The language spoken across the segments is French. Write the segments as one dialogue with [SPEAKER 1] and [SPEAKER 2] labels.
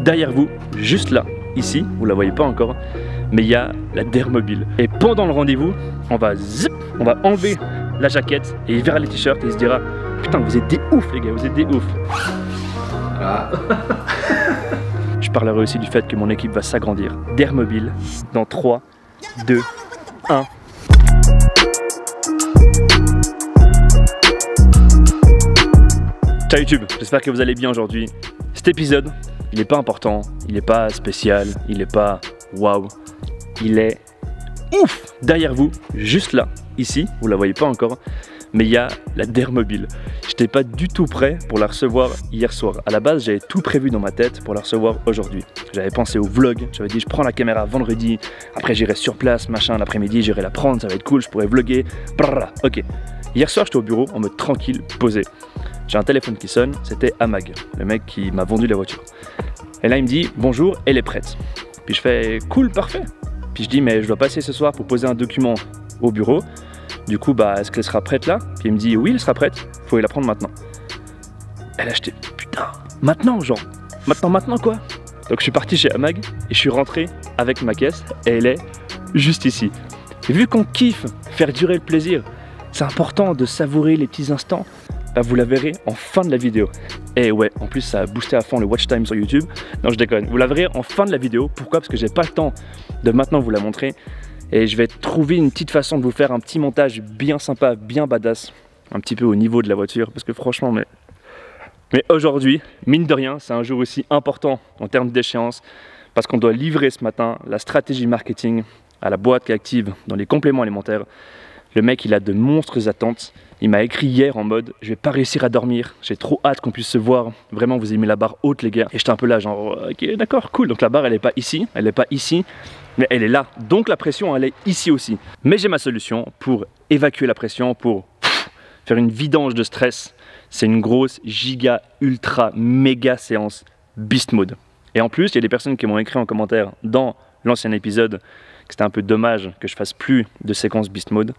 [SPEAKER 1] derrière vous, juste là, ici, vous la voyez pas encore, mais il y a la Dermobile. Et pendant le rendez-vous, on va zip, on va enlever la jaquette et il verra les t-shirts et il se dira Putain, vous êtes des ouf les gars, vous êtes des ouf.
[SPEAKER 2] Ah.
[SPEAKER 1] Je parlerai aussi du fait que mon équipe va s'agrandir. Dermobile dans 3, 2, 1. Ciao YouTube, j'espère que vous allez bien aujourd'hui. Cet épisode, il n'est pas important, il n'est pas spécial, il n'est pas waouh, il est ouf derrière vous, juste là, ici, vous la voyez pas encore, mais il y a la Dermobile. J'étais pas du tout prêt pour la recevoir hier soir. À la base, j'avais tout prévu dans ma tête pour la recevoir aujourd'hui. J'avais pensé au vlog, j'avais dit je prends la caméra vendredi, après j'irai sur place, machin, l'après-midi, j'irai la prendre, ça va être cool, je pourrais vlogger. Ok. Hier soir, j'étais au bureau en mode tranquille, posé. J'ai un téléphone qui sonne, c'était Amag, le mec qui m'a vendu la voiture. Et là, il me dit bonjour, elle est prête. Puis je fais cool, parfait. Puis je dis mais je dois passer ce soir pour poser un document au bureau. Du coup, bah, est-ce qu'elle sera prête là? Puis il me dit oui, elle sera prête, faut la prendre maintenant. Elle a acheté, putain, maintenant, genre, maintenant, maintenant quoi? Donc je suis parti chez Amag et je suis rentré avec ma caisse et elle est juste ici. Et vu qu'on kiffe faire durer le plaisir, c'est important de savourer les petits instants. Bah, vous la verrez en fin de la vidéo. Et ouais, en plus ça a boosté à fond le watch time sur YouTube. Non, je déconne. Vous la verrez en fin de la vidéo. Pourquoi? Parce que j'ai pas le temps de maintenant vous la montrer. Et je vais trouver une petite façon de vous faire un petit montage bien sympa, bien badass. Un petit peu au niveau de la voiture. Parce que franchement, mais... Aujourd'hui, mine de rien, c'est un jour aussi important en termes d'échéance. Parce qu'on doit livrer ce matin la stratégie marketing à la boîte qui active dans les compléments alimentaires. Le mec, il a de monstres attentes. Il m'a écrit hier en mode je vais pas réussir à dormir, j'ai trop hâte qu'on puisse se voir. Vraiment, vous avez mis la barre haute, les gars. Et j'étais un peu là, genre ok, d'accord, cool. Donc la barre, elle est pas ici, elle est pas ici, mais elle est là. Donc la pression, elle est ici aussi. Mais j'ai ma solution pour évacuer la pression, pour faire une vidange de stress. C'est une grosse, giga, ultra, méga séance Beast Mode. Et en plus, il y a des personnes qui m'ont écrit en commentaire dans l'ancien épisode que c'était un peu dommage que je fasse plus de séquence Beast Mode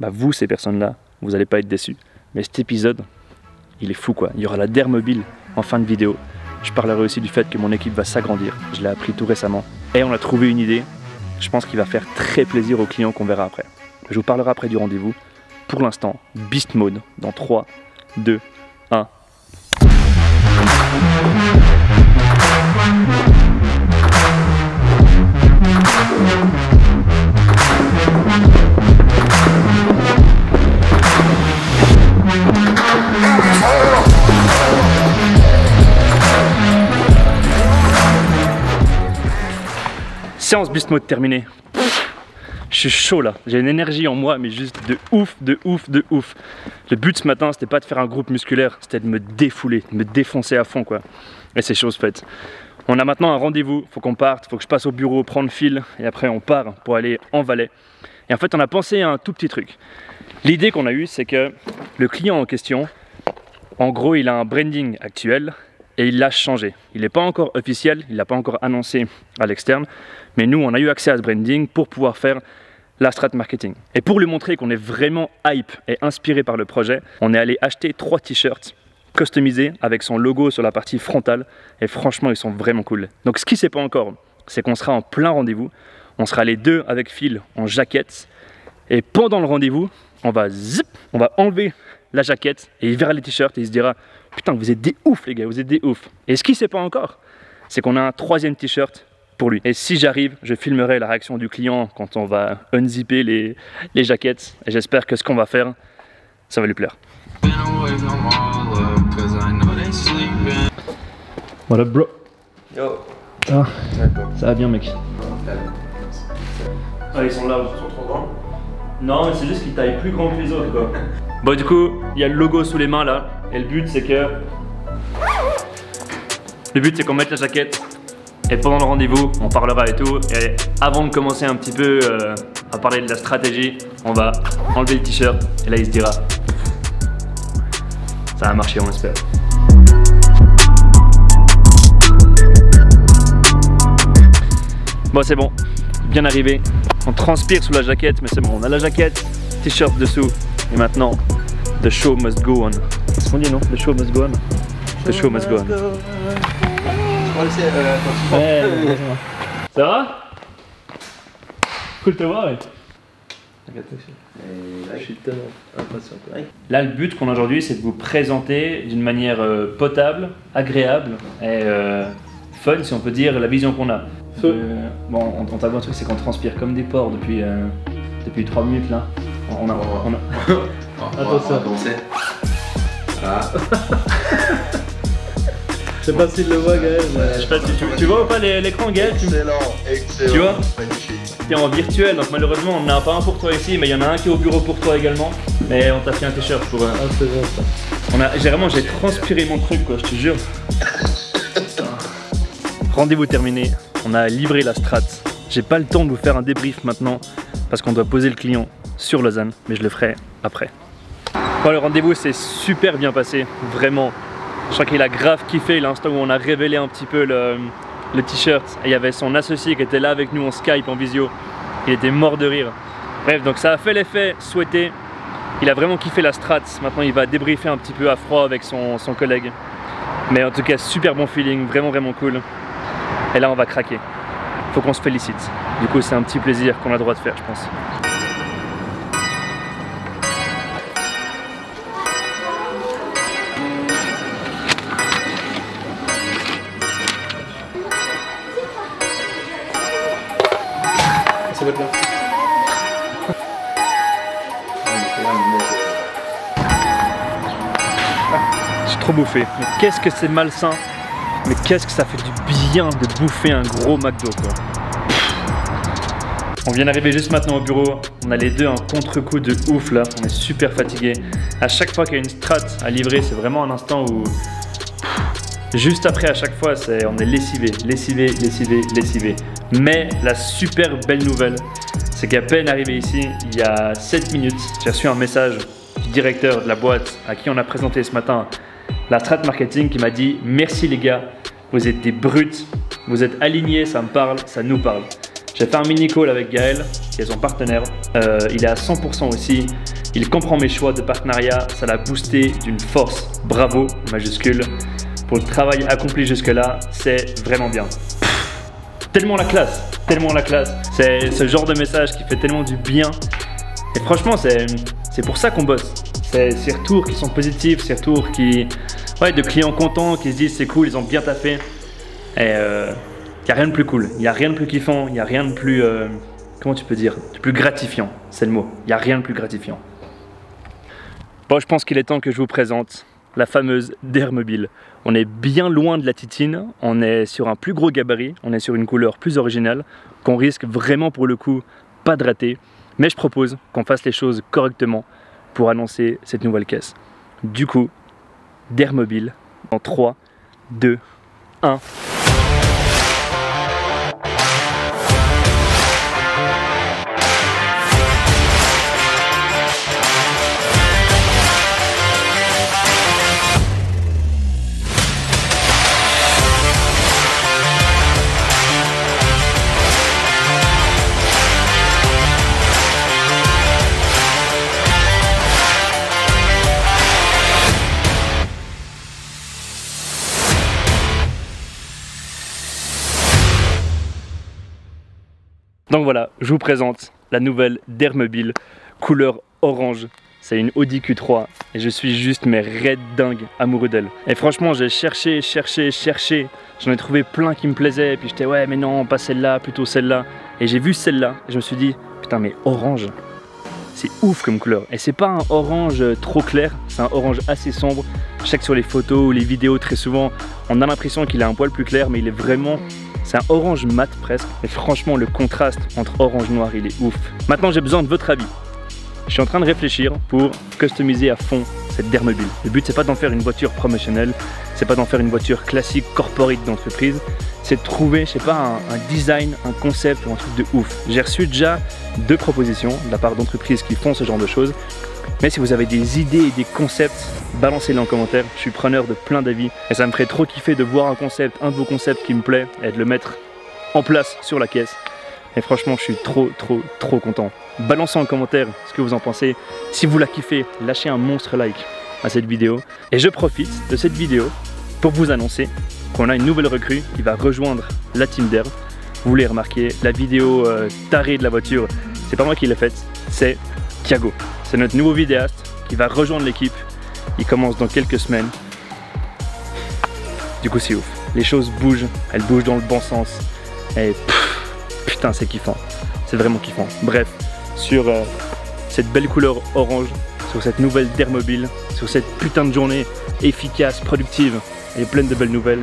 [SPEAKER 1] bah vous, ces personnes-là, vous n'allez pas être déçus. Mais cet épisode, il est fou quoi. Il y aura la Dermobile en fin de vidéo. Je parlerai aussi du fait que mon équipe va s'agrandir. Je l'ai appris tout récemment. Et on a trouvé une idée. Je pense qu'il va faire très plaisir aux clients qu'on verra après. Je vous parlerai après du rendez-vous. Pour l'instant, Beast Mode dans 3, 2, 1. Séance Beast Mode terminée. Je suis chaud là, j'ai une énergie en moi, mais juste de ouf, de ouf, de ouf. Le but ce matin, c'était pas de faire un groupe musculaire, c'était de me défouler, de me défoncer à fond quoi. Et c'est chose faite. On a maintenant un rendez-vous, faut qu'on parte, faut que je passe au bureau, prendre fil, et après on part pour aller en Valais. Et en fait, on a pensé à un tout petit truc. L'idée qu'on a eue, c'est que le client en question, en gros, il a un branding actuel et il l'a changé. Il n'est pas encore officiel, il l'a pas encore annoncé à l'externe, mais nous, on a eu accès à ce branding pour pouvoir faire la strat marketing. Et pour lui montrer qu'on est vraiment hype et inspiré par le projet, on est allé acheter trois t-shirts customisés avec son logo sur la partie frontale et franchement, ils sont vraiment cool. Donc ce qui ne sait pas encore, c'est qu'on sera en plein rendez-vous. On sera les deux avec Phil en jaquette et pendant le rendez-vous, on va zip, on va enlever la jaquette et il verra les t-shirts et il se dira putain vous êtes des ouf les gars, vous êtes des ouf. Et ce qu'il sait pas encore, c'est qu'on a un troisième t-shirt pour lui. Et si j'arrive, je filmerai la réaction du client quand on va unzipper les, les jaquettes et j'espère que ce qu'on va faire, ça va lui plaire. What up bro
[SPEAKER 2] Yo.
[SPEAKER 1] Ah, ça va bien mec. Ah ils sont là,
[SPEAKER 2] Ils sont trop grands.
[SPEAKER 1] Non, mais c'est juste qu'ils taillent plus grand que les autres, quoi. Bon, du coup, il y a le logo sous les mains là, et le but c'est que. Le but c'est qu'on mette la jaquette, et pendant le rendez-vous, on parlera et tout. Et avant de commencer un petit peu euh, à parler de la stratégie, on va enlever le t-shirt, et là il se dira. Ça a marché, on espère. Bon, c'est bon, bien arrivé. On transpire sous la jaquette, mais c'est bon, on a la jaquette, t-shirt dessous, et maintenant, the show must go on. C'est ce qu'on dit, non? The show must go on The show must go on. Ouais, Ça va? Cool de te voir, ouais. Je suis tellement impatient. Là, le but qu'on a aujourd'hui, c'est de vous présenter d'une manière euh, potable, agréable et euh, fun, si on peut dire, la vision qu'on a. Euh, bon, on, on t'a vu un truc, c'est qu'on transpire comme des porcs depuis, euh, depuis 3 minutes là. On a, on a-
[SPEAKER 2] On va-
[SPEAKER 1] Attends,
[SPEAKER 2] on va
[SPEAKER 1] ça.
[SPEAKER 2] commencer. Voilà.
[SPEAKER 3] Je sais pas s'il le voit Gaël, mais...
[SPEAKER 1] Je sais pas si tu, tu vois ou pas l'écran, Gaël tu,
[SPEAKER 4] Excellent, excellent.
[SPEAKER 1] Tu vois. T'es en virtuel, donc malheureusement on n'en a pas un pour toi ici, mais il y en a un qui est au bureau pour toi également. Mais on t'a fait un t-shirt pour. euh,
[SPEAKER 3] Ah, c'est bon ça.
[SPEAKER 1] On a, j'ai vraiment, j'ai transpiré mon truc quoi, je te jure. Rendez-vous terminé, on a livré la strat. J'ai pas le temps de vous faire un débrief maintenant parce qu'on doit poser le client sur Lausanne, mais je le ferai après. Bon, le rendez-vous s'est super bien passé, vraiment. Je crois qu'il a grave kiffé l'instant où on a révélé un petit peu le, le t-shirt. Et il y avait son associé qui était là avec nous en Skype, en visio. Il était mort de rire. Bref, donc ça a fait l'effet souhaité. Il a vraiment kiffé la strat. Maintenant, il va débriefer un petit peu à froid avec son, son collègue. Mais en tout cas, super bon feeling, vraiment, vraiment cool. Et là, on va craquer. Faut qu'on se félicite. Du coup, c'est un petit plaisir qu'on a le droit de faire, je pense.
[SPEAKER 3] Va être là.
[SPEAKER 1] J'ai trop bouffé. Mais qu'est-ce que c'est malsain. Mais qu'est-ce que ça fait du bien de bouffer un gros McDo, quoi. On vient d'arriver juste maintenant au bureau. On a les deux un contre-coup de ouf là. On est super fatigué. À chaque fois qu'il y a une strat à livrer, c'est vraiment un instant où. Juste après, à chaque fois, on est lessivé, lessivé, lessivé, lessivé. Mais la super belle nouvelle, c'est qu'à peine arrivé ici, il y a 7 minutes, j'ai reçu un message du directeur de la boîte à qui on a présenté ce matin la strat marketing qui m'a dit merci les gars, vous êtes des brutes, vous êtes alignés, ça me parle, ça nous parle. J'ai fait un mini call avec Gaël, qui est son partenaire. Euh, il est à 100% aussi. Il comprend mes choix de partenariat. Ça l'a boosté d'une force. Bravo, majuscule. Pour le travail accompli jusque-là, c'est vraiment bien. Tellement la classe, tellement la classe. C'est ce genre de message qui fait tellement du bien. Et franchement, c'est pour ça qu'on bosse. C'est ces retours qui sont positifs, ces retours qui. Ouais, de clients contents qui se disent c'est cool, ils ont bien taffé. Et euh, il n'y a rien de plus cool, il n'y a rien de plus kiffant, il n'y a rien de plus. euh, comment tu peux dire? De plus gratifiant, c'est le mot. Il n'y a rien de plus gratifiant. Bon, je pense qu'il est temps que je vous présente la fameuse Dermobile. On est bien loin de la titine, on est sur un plus gros gabarit, on est sur une couleur plus originale, qu'on risque vraiment pour le coup pas de rater. Mais je propose qu'on fasse les choses correctement pour annoncer cette nouvelle caisse. Du coup, Dermobile en 3, 2, 1. Donc voilà, je vous présente la nouvelle Dermobile couleur orange. C'est une Audi Q3 et je suis juste mais raide dingue amoureux d'elle. Et franchement, j'ai cherché, cherché, cherché. J'en ai trouvé plein qui me plaisaient. Et puis j'étais ouais, mais non, pas celle-là, plutôt celle-là. Et j'ai vu celle-là et je me suis dit putain, mais orange, c'est ouf comme couleur. Et c'est pas un orange trop clair, c'est un orange assez sombre. Je sais que sur les photos ou les vidéos, très souvent, on a l'impression qu'il est un poil plus clair, mais il est vraiment c'est un orange mat presque. Et franchement, le contraste entre orange noir, il est ouf. Maintenant, j'ai besoin de votre avis. Je suis en train de réfléchir pour customiser à fond cette Dermobile. Le but, c'est pas d'en faire une voiture promotionnelle, c'est pas d'en faire une voiture classique corporate d'entreprise. C'est de trouver, je sais pas, un, un design, un concept ou un truc de ouf. J'ai reçu déjà deux propositions de la part d'entreprises qui font ce genre de choses. Mais si vous avez des idées et des concepts, balancez-les en commentaire. Je suis preneur de plein d'avis et ça me ferait trop kiffer de voir un concept, un de vos concepts qui me plaît et de le mettre en place sur la caisse. Et franchement, je suis trop, trop, trop content. Balancez en commentaire ce que vous en pensez. Si vous la kiffez, lâchez un monstre like à cette vidéo. Et je profite de cette vidéo pour vous annoncer qu'on a une nouvelle recrue qui va rejoindre la team d'Herbe. Vous l'avez remarqué, la vidéo euh, tarée de la voiture, c'est pas moi qui l'ai faite, c'est Thiago. C'est notre nouveau vidéaste qui va rejoindre l'équipe. Il commence dans quelques semaines. Du coup, c'est ouf. Les choses bougent, elles bougent dans le bon sens. Et putain, c'est kiffant. C'est vraiment kiffant. Bref, sur euh, cette belle couleur orange, sur cette nouvelle Dermobile, sur cette putain de journée efficace, productive et pleine de belles nouvelles,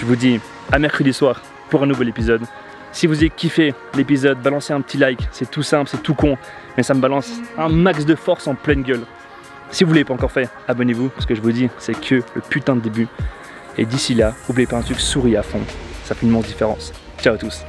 [SPEAKER 1] je vous dis à mercredi soir pour un nouvel épisode. Si vous avez kiffé l'épisode, balancez un petit like. C'est tout simple, c'est tout con, mais ça me balance un max de force en pleine gueule. Si vous ne l'avez pas encore fait, abonnez-vous, parce que je vous dis, c'est que le putain de début. Et d'ici là, n'oubliez pas un truc, souris à fond. Ça fait une immense différence. Ciao à tous.